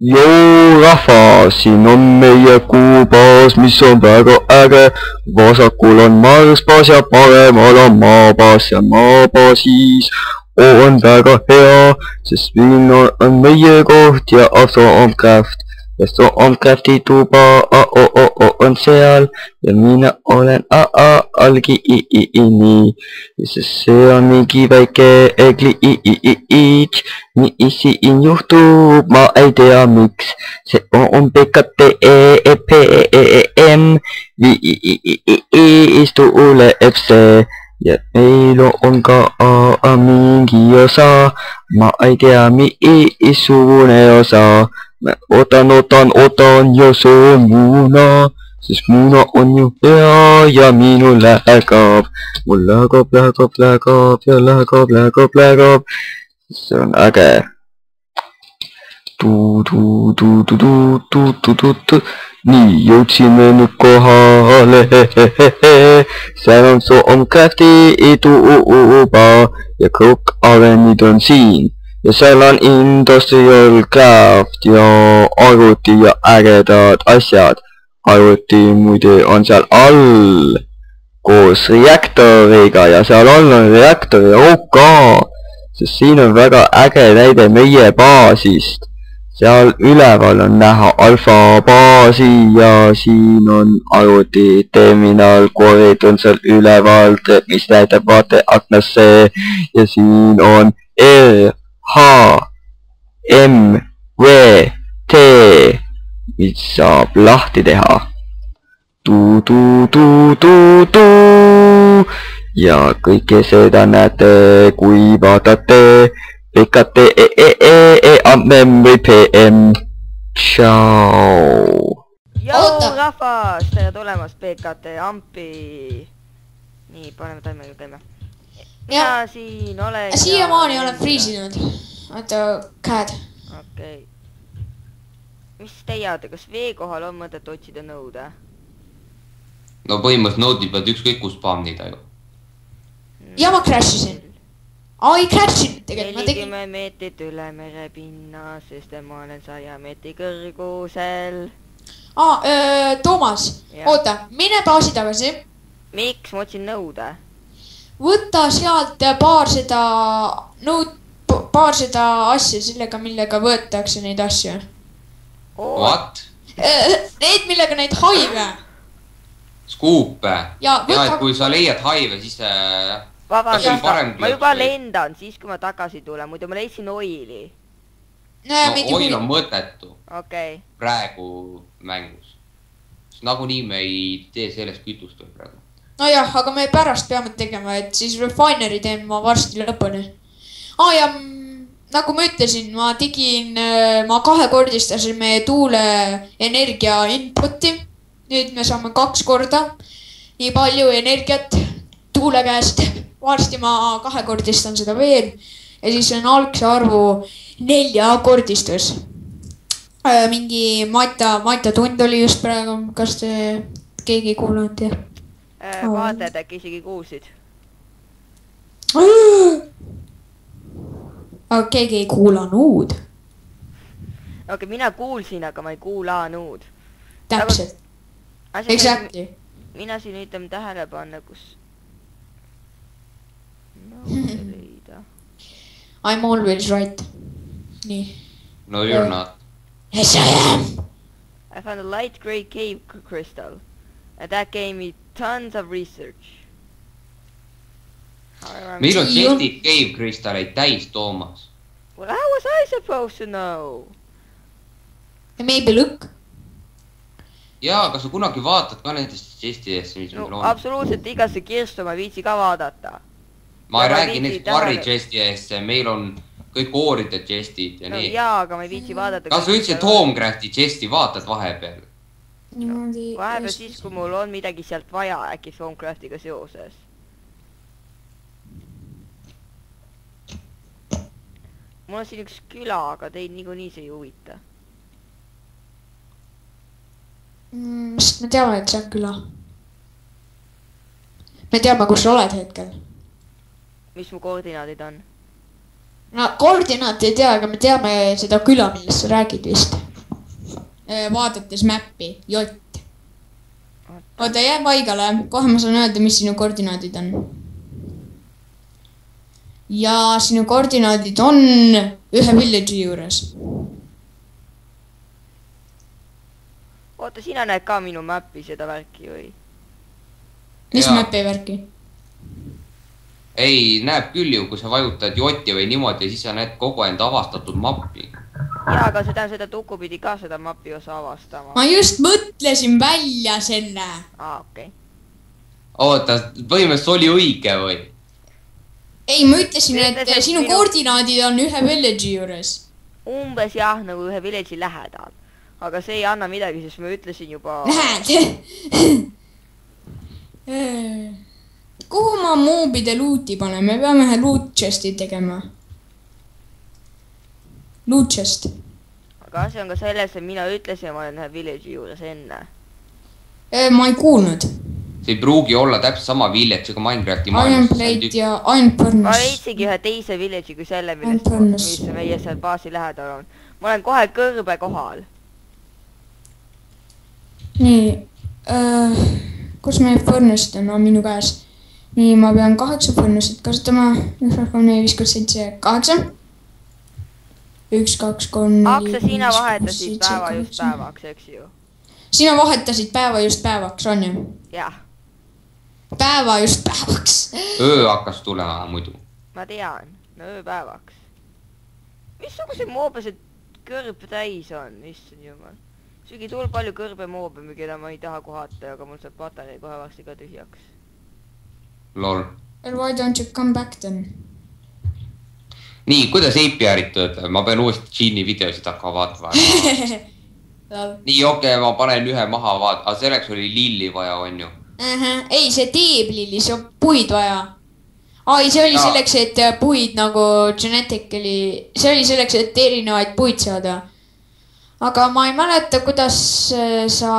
joo rahvas, siin on meie kuubaas, mis on väga äge. vasakul on marsbaas ja paremal on maabaas ja maabaasis on väga hea, sest siin on, meie koht ja Aso on Craft. Ja see on Crafti tuba, on seal ja mina olen AA algi i i i nii. sest see on mingi väike egli i i i i nii siin juhtub, ma ei tea miks. see on PKT E E E E E M V I I I I I istuule FC ja meil on ka A mingi osa, ma ei tea missugune osa. Ma ootan, ootan, ootan ja söön muna, sest muna on ju hea ja minul läheb. mul läheb, läheb, läheb ja läheb, läheb, läheb. see on äge. nii, jõudsime nüüd kohale, seal on su Omcrafti tuba ja kõik arenid on siin ja seal on Industrial Craft ja arvuti ja ägedad asjad. arvuti muide on seal all koos reaktoriga ja seal all on reaktori OK, sest siin on väga äge näide meie baasist. Seal üleval on näha alfa baasi ja siin on arvuti terminal, korid on seal üleval, mis näitab vaateaknasse ja siin on R, H, M, V, T, mis saab lahti teha. tu-tu-tu-tu-tu ja kõike seda näete, kui vaatate PKT E E E E Ammem või PM. tšau. joo rahvas, tere tulemast PKT ampi. nii, paneme taimega käima. Mina Ja- siin olen. siiamaani olen friisinud. oota, käed. okei okay.. mis teie arvate, kas vee kohal on mõtet otsida nõude? no põhimõtteliselt node'i pead ükskõik kus spawnida ju. ja ma crash isin. aa, ei crash inud tegelikult, ma tegin. nelikümmend meetrit üle merepinna, sest ma olen saja meetri kõrgusel. aa, Toomas, oota, mine baasi tagasi, miks ma otsin nõude? Võta sealt paar seda nõud, paar seda asja sellega, millega võetakse neid asju. What? Need, millega neid haive skuupe. ja ja, et võta, kui sa leiad haive, siis äh, vabandust ma juba lendan siis, kui ma tagasi tulen, muidu ma leidsin oili. näe no, oil on mõttetu okei, praegu mängus. nagunii me ei tee sellest kütust veel praegu. nojah, aga me pärast peame tegema, et siis refinery teen ma varsti lõpuni. aa ja mm, nagu ma ütlesin, ma tegin, ma kahekordistasin meie tuuleenergia input'i. nüüd me saame kaks korda nii palju energiat tuule käest. varsti ma kahekordistan seda veel ja siis on algse arvu neljakordistus. mingi Mata, Mata tund oli just praegu, kas te keegi ei kuulanud ja? Oh. vaatajad äkki isegi kuulsid. aga keegi ei kuulanud. okei okay,, mina kuulsin, aga ma ei kuulanud. täpselt, exactly. mina siin üritan tähele panna, kus nõude leida. I m always right. nii. no you are not. Yes I am. I found a light gray cave crystal and that gave me tons of research. meil on Ju- chest'id cave kristalleid täis, Toomas. Well, how was I supposed to know? Maybe look. jaa, kas sa kunagi vaatad ka nendest chest'idesse, mis no meil on? absoluutselt igasse kirstu ma ei viitsi ka vaadata. ma ei räägi näiteks varri chest'i eest, meil on kõik kooride chest'id ja no nii. jaa, aga ma ei viitsi vaadata. kas sa üldse Tomcrafti chest'i vaatad vahepeal? niimoodi. vahepeal siis, kui mul on midagi sealt vaja äkki Stonecraftiga seoses. mul on siin üks küla, aga teid niikuinii see ei huvita. mm,. sest me teame, et see on küla. me teame, kus sa oled hetkel. mis mu koordinaadid on? no koordinaate ei tea, aga me teame seda küla, millest sa räägid vist. Vaadates mäppi, jott. oota, jää paigale, kohe ma saan öelda, mis sinu koordinaadid on. ja sinu koordinaadid on ühe village'i juures. oota, sina näed ka minu mäppi seda värki või? mis mäpi värki? ei, näeb küll ju, kui sa vajutad jotti või niimoodi, siis sa näed kogu enda avastatud mappi. jaa, aga see tähendab seda, et Uku pidi ka seda mapi osa avastama. ma just mõtlesin välja selle. aa, okei. oota, põhimõtteliselt oli õige või? ei, ma ütlesin, et ütlesid sinu minu- koordinaadid on ühe village'i juures. umbes jah, nagu ühe village'i lähedal. aga see ei anna midagi, sest ma ütlesin juba. Näed. kuhu ma moobide luuti panen, me peame ühe loot chest'i tegema. Loot chest. aga asi on ka selles, et mina ütlesin, ma olen ühe village'i juures enne. ma ei kuulnud. see ei pruugi olla täpselt sama village ega Minecrafti Iron plate ja iron ma furnace. leidsingi ühe teise village'i kui selle, millest, mis meie seal baasi lähedal on. ma olen kohe kõrbe kohal. nii äh,, kus meie furnace'id on, on minu käes. nii, ma pean kaheksa furnace'it kasutama. kolm, neli, viis, kuus, seitse, kaheksa. üks, kaks, kolm, Akse, sina vahetasid päeva just. päevaks, eks ju? sina vahetasid päeva just päevaks, on ju? jah, päeva just päevaks. öö hakkas tulema muidu. ma tean, no ööpäevaks. missuguseid moobe see kõrb täis on, issand jumal. sügi tuleb palju kõrbemoobe, keda ma ei taha kohata, aga mul saab patarei kohe varsti ka tühjaks. lol. Why don't you come back then? nii, kuidas APR-id töötab, ma pean uuesti Gini videosid hakkama vaatama. nii, okei okay,, ma panen ühe maha, vaat-, aga selleks oli lilli vaja, onju. ei, see teeb lilli, see on puid vaja. ai, see oli Jaa. selleks, et äh, puid nagu genetically, see oli selleks, et erinevaid puid saada. aga ma ei mäleta, kuidas äh, sa.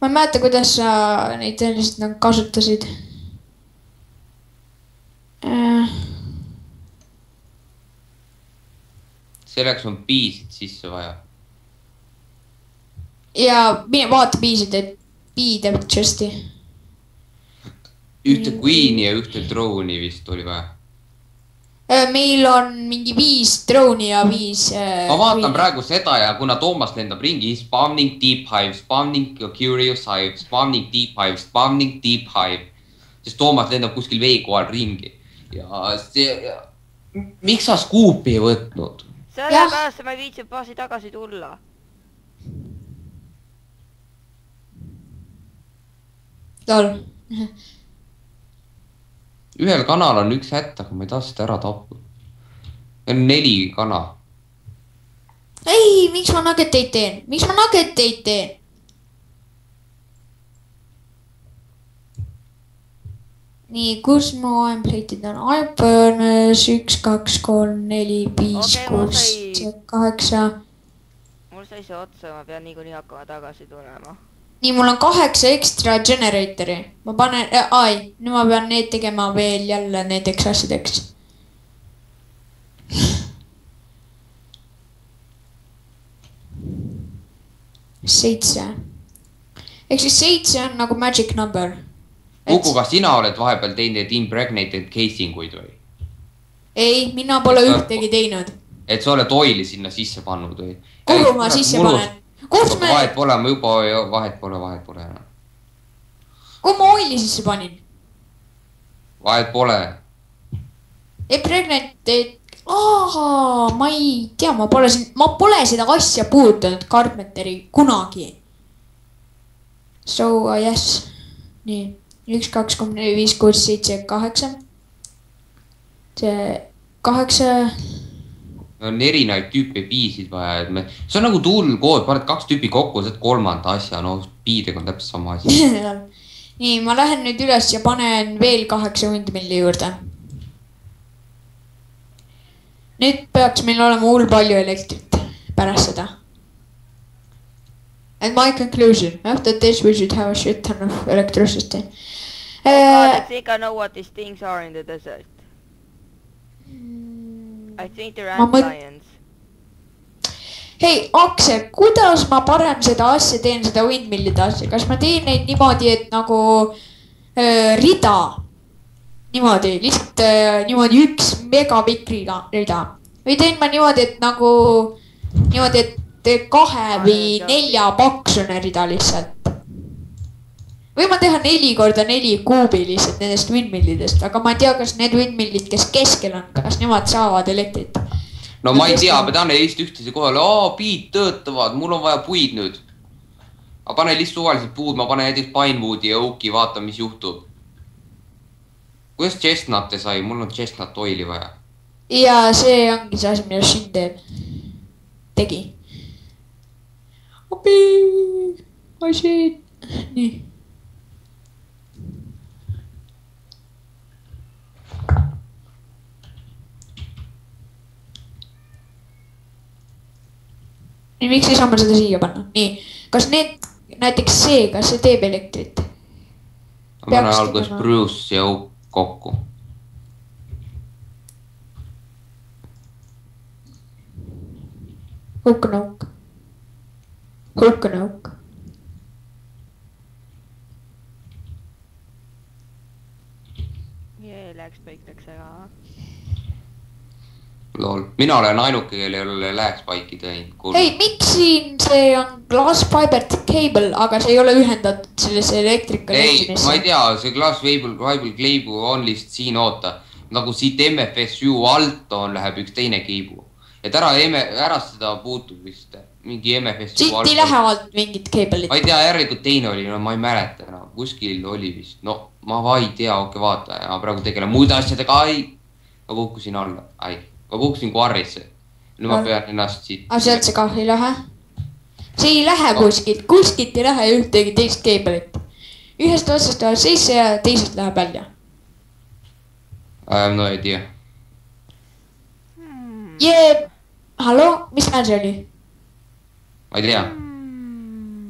ma ei mäleta, kuidas sa neid tõeliselt nagu kasutasid. Äh, selleks on piisid sisse vaja. ja mine vaata piisid, et pii teeb chest'i. ühte Queen'i ja ühte Drone'i vist oli vaja. Äh, meil on mingi viis drone'i ja viis. äh, ma vaatan. praegu seda ja kuna Toomas lendab ringi, spawning deep hive, spawning curious hive, spawning deep hive, spawning deep hive. sest Toomas lendab kuskil veekoal ringi ja see, miks sa skuupi ei võtnud? sellepärast ma ei viitsinud baasi tagasi tulla. lol. ühel kanal on üks hätt, aga ma ei taha seda ära tappa. meil on neli kana. ei, miks ma nuggeteid teen, miks ma nuggeteid teen? nii, kus mu aemplate'id on? Aemburnes üks, kaks, kolm, neli, viis ma kuus, kaheksa. mul sai see otsa, ma pean niikuinii hakkama tagasi tulema. nii, mul on kaheksa ekstra generator'i. ma panen äh,, ai, nüüd ma pean need tegema veel jälle nendeks asjadeks. seitse. ehk siis seitse on nagu magic number. Kuku, kas sina oled vahepeal teinud impregnated casing uid või? ei, mina pole ühtegi teinud. et sa oled oili sinna sisse pannud või? kuhu ma sisse panen? kus me, vahet pole, ma juba, vahet pole, vahet pole enam. kuhu ma oili sisse panin? vahet pole. et, aa, ma ei tea, ma pole siin, ma pole seda asja puudutanud, Carpenteri kunagi. So uh, yes, nii, üks, kaks, kolm, neli, viis, kuus, seitse, kaheksa. see kaheksa, on erinevaid tüüpe piisid vaja, et me, see on nagu tuulkood, paned kaks tüüpi kokku, saad kolmanda asja, no piidega on täpselt sama asi. nii, ma lähen nüüd üles ja panen veel kaheksa windmilli juurde. nüüd peaks meil olema hull palju elektrit pärast seda. And my conclusion, after this we should have a shit ton of electricity God, uh,. I think I know what these things are in the desert. I think they're ant lions. hei, Aksel, kuidas ma parem seda asja teen, seda windmillide asja, kas ma teen neid niimoodi, et nagu äh, rida, niimoodi lihtsalt äh, niimoodi üks megapikriga rida või teen ma niimoodi, et nagu niimoodi, et kahe või nelja paksune rida lihtsalt. Või ma teha neli korda neli kuubi lihtsalt nendest windmillidest, aga ma ei tea, kas need windmillid, kes keskel on, kas nemad saavad elektrit. no ma ei tea, ma tahan lihtsalt üksteise kohale, aa puid töötavad, mul on vaja puid nüüd. aga pane lihtsalt suvalised puud, ma panen näiteks pinewoodi ja oak'i, vaata, mis juhtub. kuidas chestnut'e sai, mul on chestnut oil'i vaja. ja see ongi see asi, mida Shin teeb, tegi. abi, asi, nii. nii, miks ei saa ma seda siia panna, nii, kas need, näiteks see, kas see teeb elektrit? ma panen alguses tegema. Bruce ja oak kokku. Hulk-nõuk. Hulk-nõuk. jee, läks, kõik läks ära. lol, mina olen ainuke, kellel ei ole lääkspaiki teinud. hei, miks siin see on glass fiber cable, aga see ei ole ühendatud sellesse electrical ei, ma ei tea, see Glass Fable, Fable Kleibu on lihtsalt siin, oota. nagu siit MFSU alt on, läheb üks teine keibu. et ära, ära seda puutu vist, mingi MFSU siit ei lähe alt mingit cable'it ma. ei tea, järelikult teine oli, no ma ei mäleta enam, kuskil oli vist, no ma ei tea, okei vaata ja ma praegu tegelen muude asjadega, ai. ma kukkusin alla, ai, ma kukkusin koarisse. nüüd ma Ah. pean ennast siit. aga sealt see kah ei lähe? see ei lähe No. kuskilt, kuskilt ei lähe ühtegi teist cable'it. ühest otsast läheb sisse ja teisest läheb välja. äh,. no ei tea, jee, hallo, mis hääl see oli? ma ei tea,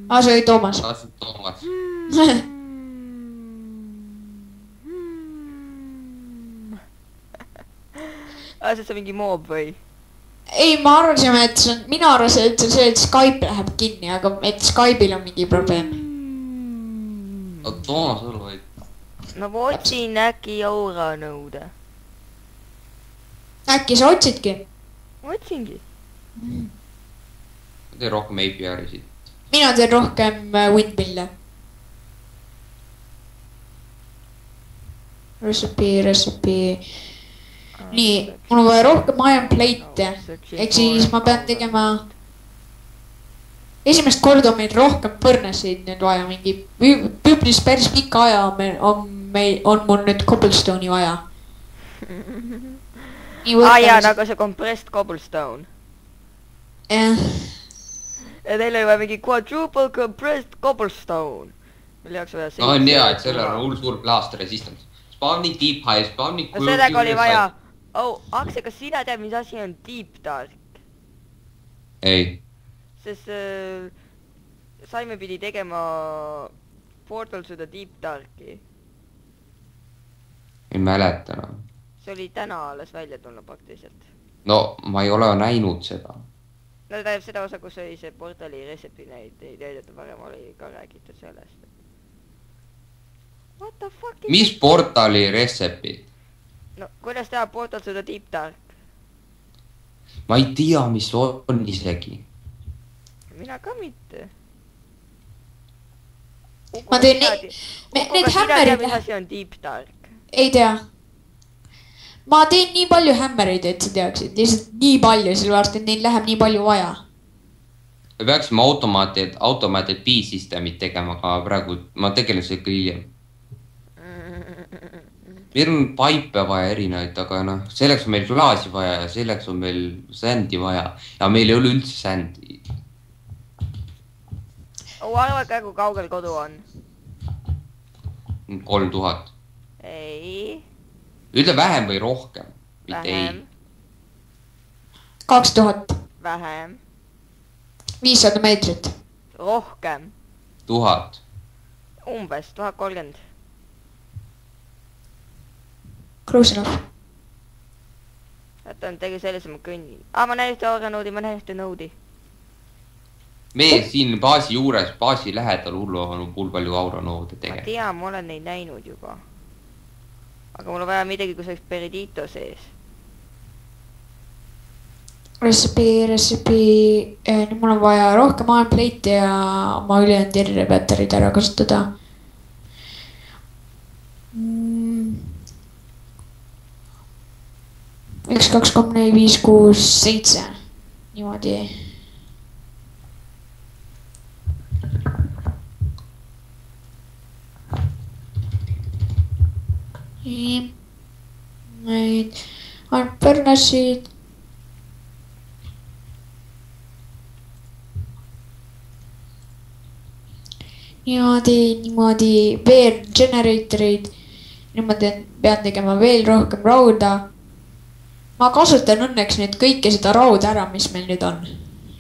aa, see oli Toomas. tahtsin Toomas. aa, see on mingi moob või? ei, me arvasime, et see on, mina arvasin, et see on see, et Skype läheb kinni, aga et Skype'il on mingi probleem. Toomas Õlvaid. no ma otsin äkki auranõude. äkki sa otsidki? ma otsingi. ma teen rohkem APR-isid. mina teen rohkem äh, windmill'e. Recipe, recipe. nii, mul on vaja rohkem iron plate'e, ehk siis ma pean tegema. esimest korda on meil rohkem põrnasid nüüd vaja, mingi üpris päris pika aja on meil, on meil, on mul nüüd cobblestone'i vaja. aa jaa, nagu see compressed cobblestone. jah, ja teil oli vaja mingi quadruple compressed cobblestone. mille jaoks vaja. on hea, et sellel on hull suur blast resistance. Spawning deep high, spawning. no sellega oli vaja. oh, Aksel, kas sina tead, mis asi on deep dark? ei, sest äh, Saime pidi tegema Portal to the Deep Darki. ei mäleta enam. see oli täna alles välja tulnud praktiliselt. no ma ei ole näinud seda. no tähendab seda osa, kus oli see portali recipe neid ei täidetud, varem oli ka räägitud sellest. What the fuck is mis portali recepi? No kuidas teha Portal to the Deep Dark? ma ei tea, mis on isegi. mina ka mitte. Ma teen ne- me- need hämmerid asi on Deep Dark? ei tea. ma teen nii palju hämmereid, et sa teaksid, lihtsalt nii palju, sellepärast et neil läheb nii palju vaja. me peaksime automaatid, automaatid B-system'id tegema, aga praegu ma tegelen sellega hiljem. Meil on paipe vaja erinevaid, aga noh, selleks on meil klaasi vaja ja selleks on meil sändi vaja ja meil ei ole üldse sändi. oh, arvake, kui kaugel kodu on? kolm tuhat, ei, ütle vähem või rohkem, mitte vähem ei., kaks tuhat vähem, viissada meetrit. rohkem, tuhat. umbes tuhat kolmkümmend. Close enough. oota, tegi selles ma kõnnin. aa, ma näen ühte organoodi, ma näen ühte noodi. mees siin baasi juures, baasi lähedal hullu on hull palju auranoode ma tegelikult. tean, ma olen neid näinud juba. aga mul on vaja midagi, kus oleks peridito sees. recipe, recipe, nüüd mul on vaja rohkem aemplate'i ja oma ülejäänud erirepeterid ära kasutada mm.. üks, kaks, kolm, neli, viis, kuus, seitse, niimoodi. Neid ainult pärnasid niimoodi, niimoodi. Veel ma teen, pean tegema veel rohkem rauda. Ma kasutan õnneks nüüd kõike seda rauda ära, mis meil nüüd on.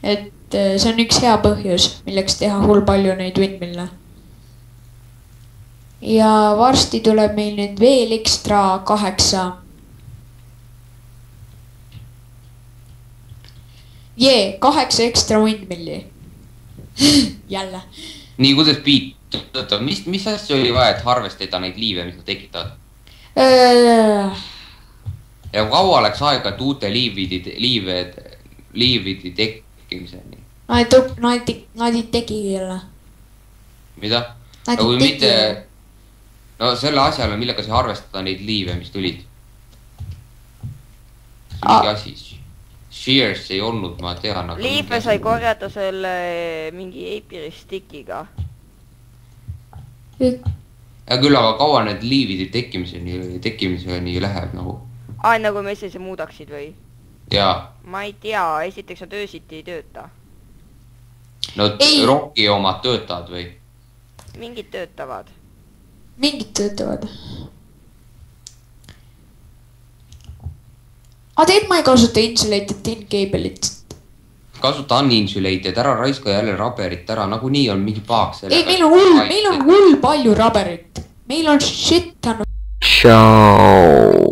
et eh, see on üks hea põhjus, milleks teha hull palju neid windmill'e. ja varsti tuleb meil nüüd veel ekstra kaheksa. jee, kaheksa ekstra windmill'i. jälle nii, kuidas Piet, oota, mis, mis asja oli vaja, et harvestada neid liive, mis nad tekitavad? Ja kaua läks aega, et uute liivide, liive, liivide tekkimiseni? Nad ei, nad nad ei tegi jälle. mida? No kui mitte no selle asjale, millega sai arvestada neid liive, mis tulid. Mingi asi. Shears ei olnud, ma tean. liive sai. korjata selle mingi Apiri stickiga. hea küll, aga kaua need liivide tekkimiseni, tekkimiseni läheb nagu? aa, nagu me sellise muudaksid või? jaa, ma ei tea, esiteks nad öösiti ei tööta. no Ei. Rocki omad töötavad või? mingid töötavad. mingid töötavad. aga tegelikult ma ei kasuta insulated tin cable'it. kasuta uninsulated, ära raiska jälle raberit ära, nagunii on mingi paak sellega. ei, meil on hull, meil on hull palju raberit. meil on shit ton Tšau.